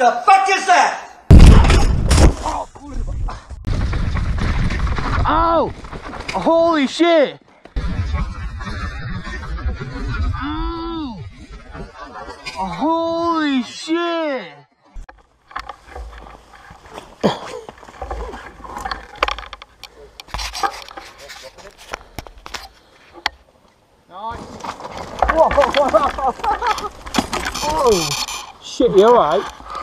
The fuck is that? Ow! Holy shit! Ow! Holy shit! Nice. Oh, Shit, you alright?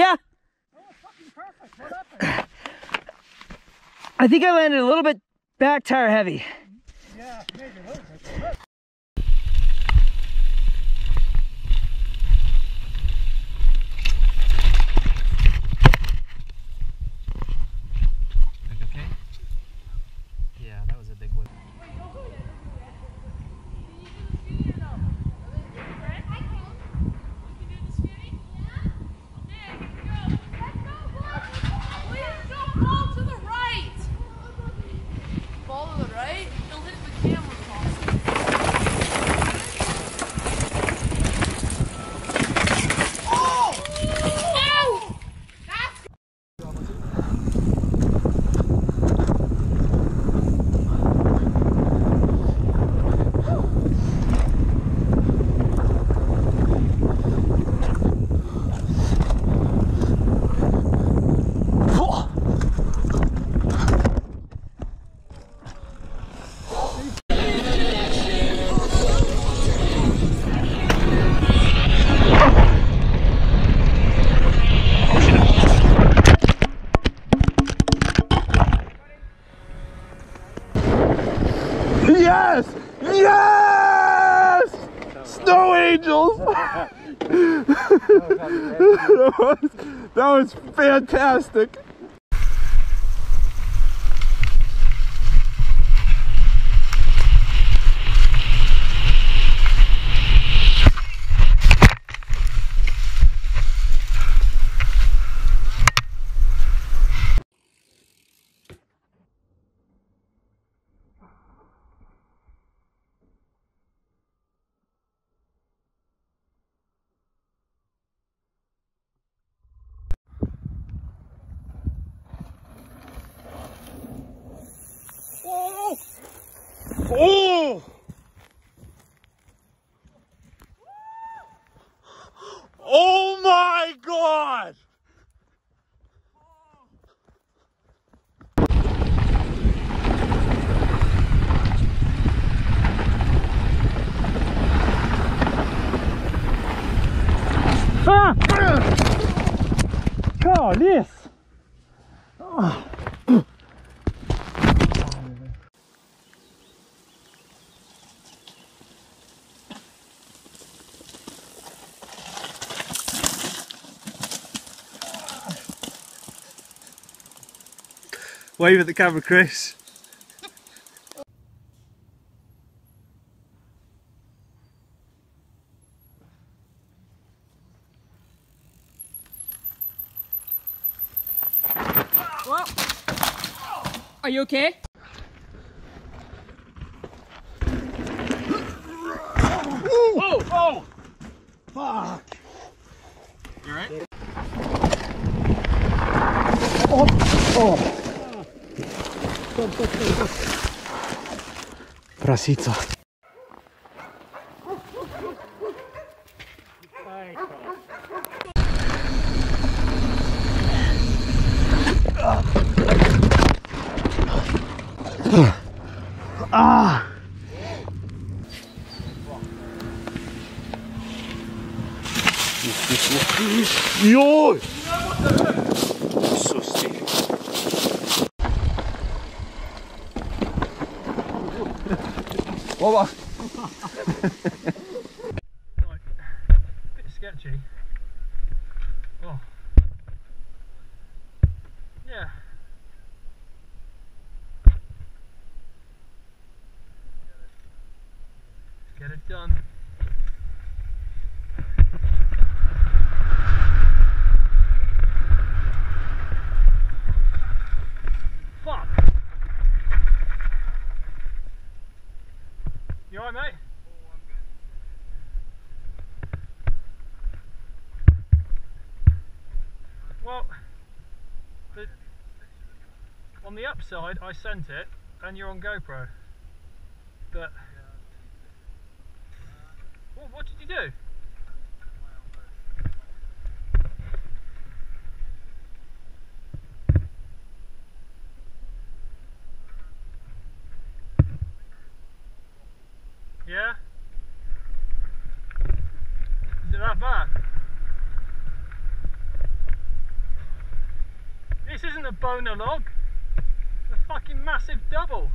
Yeah. I think I landed a little bit back tire heavy. okay? that, was, fantastic. Oh! Oh my god! Ah! Kalisk! Wave at the camera, Chris. Are you okay? Oh! Oh! Fuck! You alright? Prasica. Ah! Joj! Susi. Ova. Bit sketchy. Oh. Yeah. Get it done. Fuck. You alright, mate? Well, the, on the upside, I sent it, and you're on GoPro. But what, what did you do? Yeah? Is it that bad? This isn't a boner log. Fucking massive double.